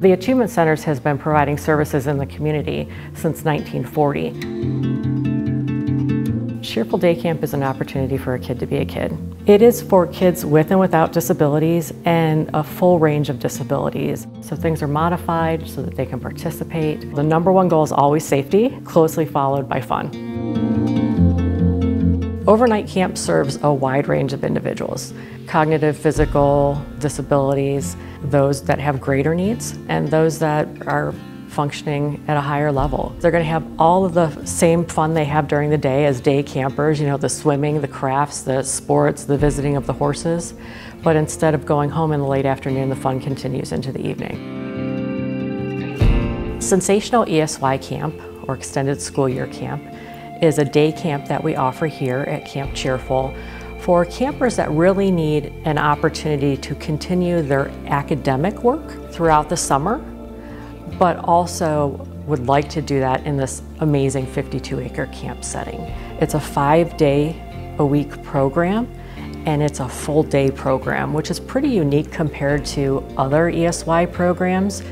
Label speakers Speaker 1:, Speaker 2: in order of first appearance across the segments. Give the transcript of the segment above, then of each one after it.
Speaker 1: The Achievement Centers has been providing services in the community since 1940. Cheerful Day Camp is an opportunity for a kid to be a kid. It is for kids with and without disabilities and a full range of disabilities. So things are modified so that they can participate. The number one goal is always safety, closely followed by fun. Overnight camp serves a wide range of individuals, cognitive, physical disabilities, those that have greater needs, and those that are functioning at a higher level. They're going to have all of the same fun they have during the day as day campers, you know, the swimming, the crafts, the sports, the visiting of the horses. But instead of going home in the late afternoon, the fun continues into the evening. Sensational ESY Camp, or Extended School Year Camp, is a day camp that we offer here at Camp Cheerful for campers that really need an opportunity to continue their academic work throughout the summer, but also would like to do that in this amazing 52 acre camp setting. It's a five day a week program and it's a full day program, which is pretty unique compared to other ESY programs.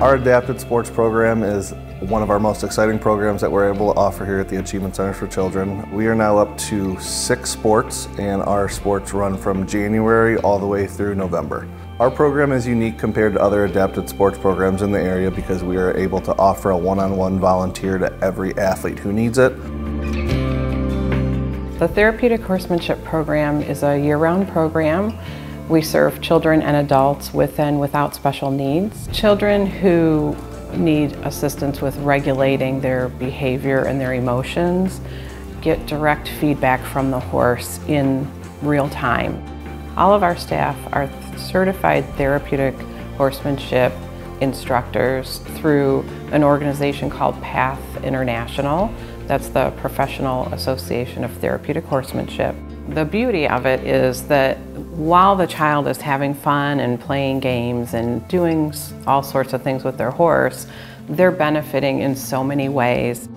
Speaker 2: Our adapted sports program is one of our most exciting programs that we're able to offer here at the Achievement Center for Children. We are now up to six sports and our sports run from January all the way through November. Our program is unique compared to other adapted sports programs in the area because we are able to offer a one-on-one -on -one volunteer to every athlete who needs it.
Speaker 3: The Therapeutic Horsemanship Program is a year-round program we serve children and adults with and without special needs. Children who need assistance with regulating their behavior and their emotions get direct feedback from the horse in real time. All of our staff are certified therapeutic horsemanship instructors through an organization called PATH International. That's the Professional Association of Therapeutic Horsemanship. The beauty of it is that while the child is having fun and playing games and doing all sorts of things with their horse, they're benefiting in so many ways.